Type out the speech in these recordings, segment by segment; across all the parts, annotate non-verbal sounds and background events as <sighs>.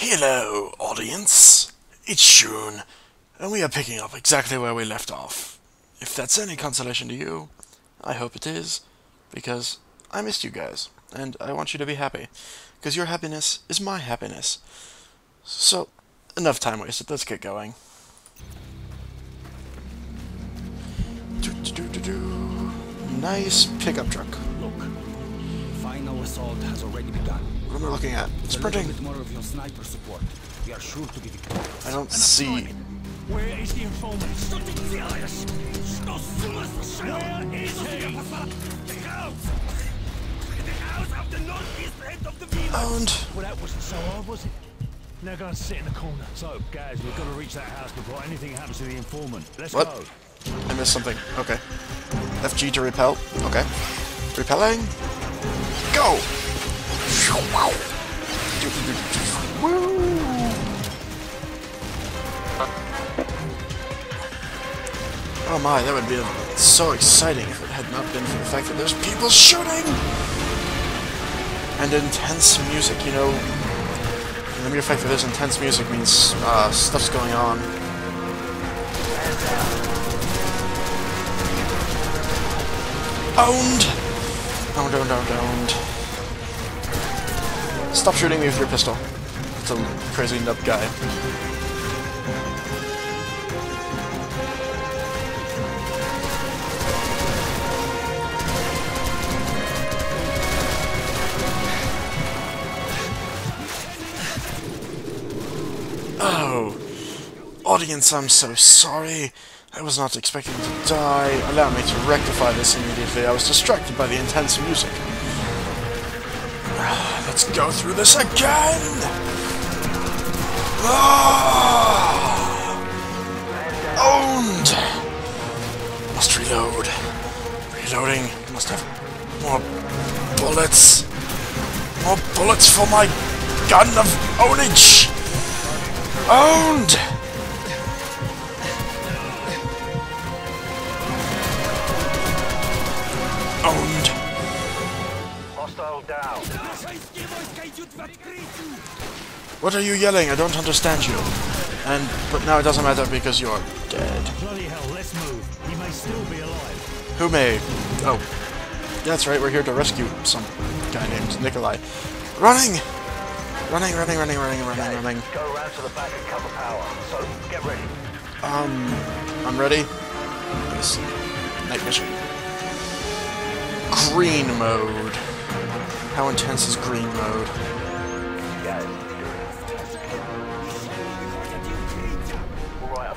Hello, audience. It's Shun, and we are picking up exactly where we left off. If that's any consolation to you, I hope it is, because I missed you guys, and I want you to be happy, because your happiness is my happiness. So, enough time wasted. Let's get going. Do, do, do. Nice pickup truck. Look, assault has already begun. What am I looking at? With a Sprinting. more of your sniper support. We are sure to be victorious. I don't see. Where is the informant? Where is he? The house! The house of the northeast end of the village! Owned. Well, that wasn't so hard, was it? Now go and sit in the corner. So, guys, we've got to reach that house before anything happens to the informant. Let's What? go. I missed something. Okay. FG to rappel. Okay. Rappelling. Go! Oh my, that would be so exciting if it had not been for the fact that there's people shooting! And intense music, you know. And the mere fact that there's intense music means uh, stuff's going on. Owned! Owned, owned, owned, owned. Stop shooting me with your pistol. It's a crazy nub guy. Oh. Audience, I'm so sorry. I was not expecting to die. Allow me to rectify this immediately. I was distracted by the intense music. <sighs> Let's go through this again! Ah! Owned! Must reload. Reloading. Must have more bullets. More bullets for my gun of ownage! Owned! Owned. Hostile down. What are you yelling? I don't understand you. And but now it doesn't matter because you're dead. Bloody hell, let's move. He may still be alive. Who may? Oh, that's right. We're here to rescue some guy named Nikolai. Running, running, running, running, running, running, running. Go around to the back and cover power. So, get ready. Um, I'm ready. Let's see. Night vision. Green mode. How intense is green mode?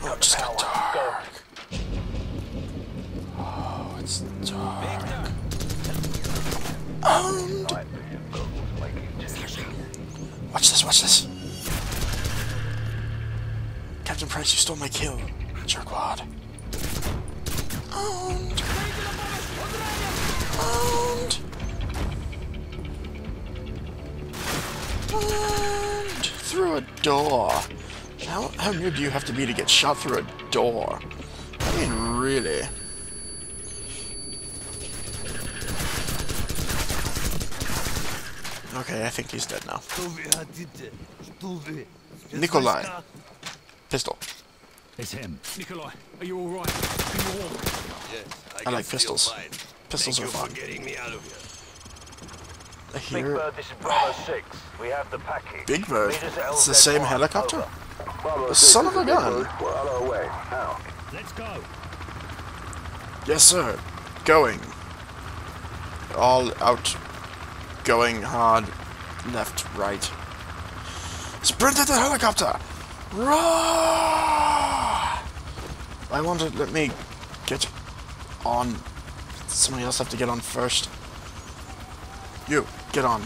Oh, just got dark. Oh, it's dark. Watch this, watch this. Captain Price, you stole my kill, jerkwad. Owned. Owned. Owned. Through a door. How, how noob do you have to be to get shot through a door? I mean, really? Okay, I think he's dead now. Nikolai. Pistol. It's him. Nikolai, are you alright? Are you all... I like pistols. Pistols are fun. getting me out of here. I Big Bird, this is Bravo 6. We have the package. Big Bird. Meet us at It's the same helicopter? Over. The son of a gun. We're on our way. Now. Let's go. Yes, sir. Going. All out. Going hard. Left, right. Sprint at the helicopter! Roar! I want to let me get on. Somebody else have to get on first. You, get on.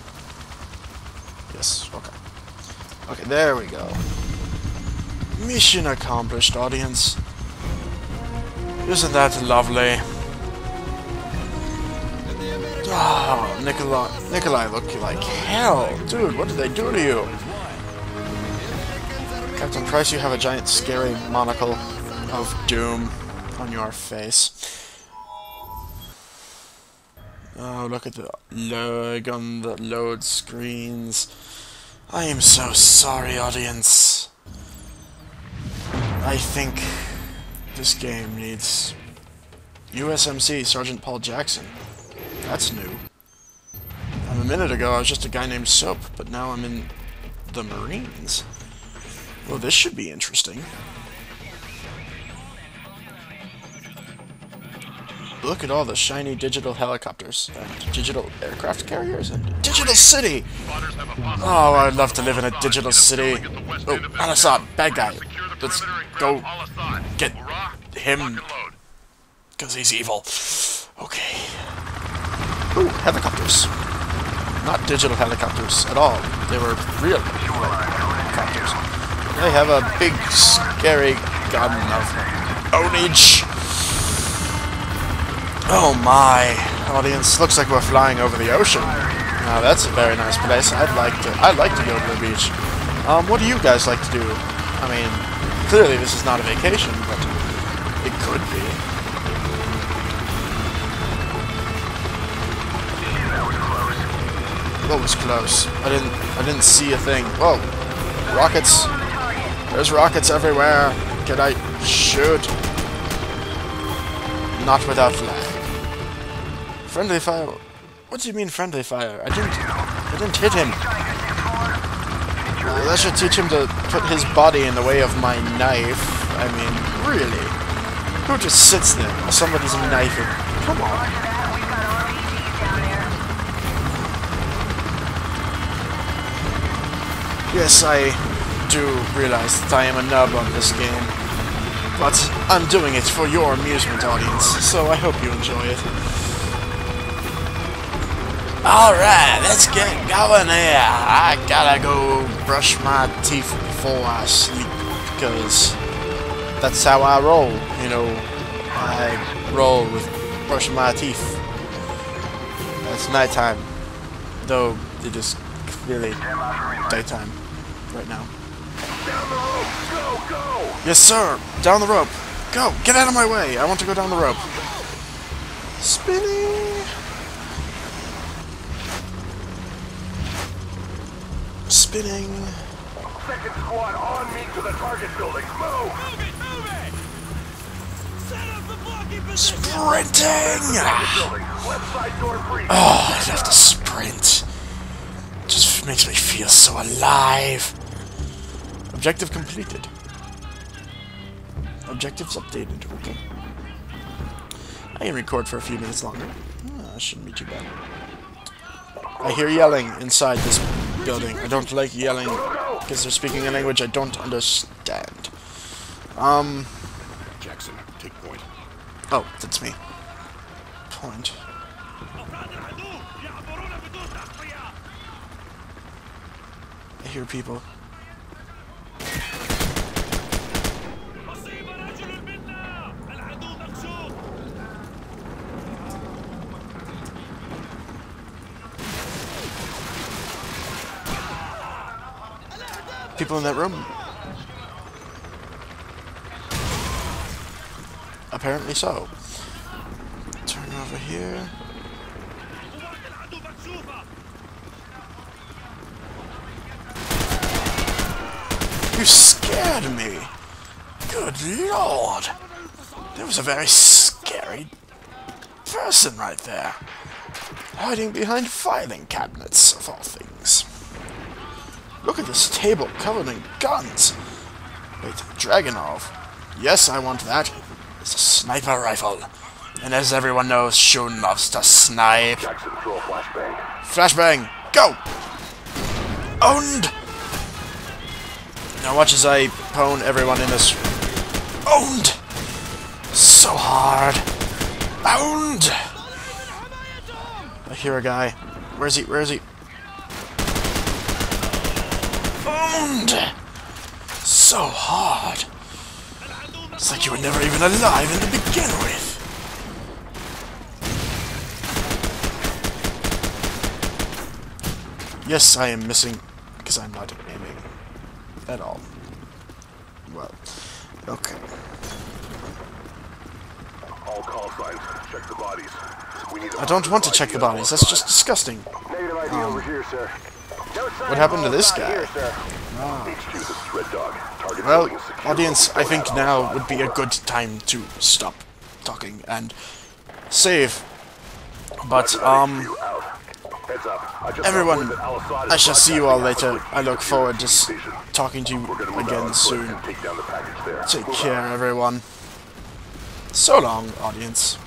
Yes, okay. Okay, there we go. Mission accomplished, audience. Isn't that lovely? Ah, oh, Nikolai, Nikolai look like hell. Dude, what did they do to you? Captain Price, you have a giant scary monocle of doom on your face. Oh, look at the log on the load screens. I am so sorry, audience. I think this game needs USMC Sergeant Paul Jackson. That's new. Um, a minute ago, I was just a guy named Soap, but now I'm in the Marines. Well, this should be interesting. Look at all the shiny digital helicopters, and digital aircraft carriers, and digital city! Oh, I'd love to live in a digital city. Oh, Al-Assad, bad guy. Let's go get him, because he's evil. Okay. Ooh, helicopters. Not digital helicopters at all. They were real helicopters. They have a big, scary gun of ownage. Oh my, audience, looks like we're flying over the ocean. Now that's a very nice place. I'd like to I'd like to go to the beach. Um, what do you guys like to do? I mean, clearly this is not a vacation, but it could be. That was close. I didn't I didn't see a thing. Whoa. Rockets. There's rockets everywhere. Can I shoot? Not without lag. Friendly fire. What do you mean friendly fire? I didn't. I didn't hit him. That should teach him to put his body in the way of my knife. I mean, really? Who just sits there while somebody's knifing? Come on. Yes, I do realize that I am a nub on this game. But I'm doing it for your amusement, audience, so I hope you enjoy it. Alright, let's get going here. I gotta go brush my teeth before I sleep, because that's how I roll, you know. I roll with brushing my teeth. It's nighttime, though it is clearly daytime right now. Yes, sir! Down the rope! Go! Get out of my way! I want to go down the rope. Spinning! Spinning. Second squad on me to the target building. Move! Sprinting! Building. Left side door free. Oh, I have to sprint. Just makes me feel so alive. Objective completed. Objectives updated. Okay. I can record for a few minutes longer. Ah, shouldn't be too bad. I hear yelling inside this building. I don't like yelling because they're speaking a language I don't understand. Um. Jackson, take point. Oh, that's me. Point. I hear people. People in that room. Apparently so. Turn over here. You scared me. Good lord. There was a very scary person right there. Hiding behind filing cabinets, of all things. Look at this table covered in guns. Wait, Dragunov. Yes, I want that. It's a sniper rifle. And as everyone knows, Shun loves to snipe. Jackson, a flashbang. Flashbang, go! Owned! Now watch as I pwn everyone in this... Owned! So hard. Owned! I hear a guy. Where is he? Where is he? Owned! So hard. It's like you were never even alive in to begin with. Yes, I am missing because I'm not aiming at all. Well, okay. All call signs. Check the bodies. We need I don't want to check the bodies. That's just disgusting. Negative ID over um, here, sir. What happened to this guy? Well, audience, I think now would be a good time to stop talking and save. But, um, everyone, I shall see you all later. I look forward to talking to you again soon. Take care, everyone. So long, audience.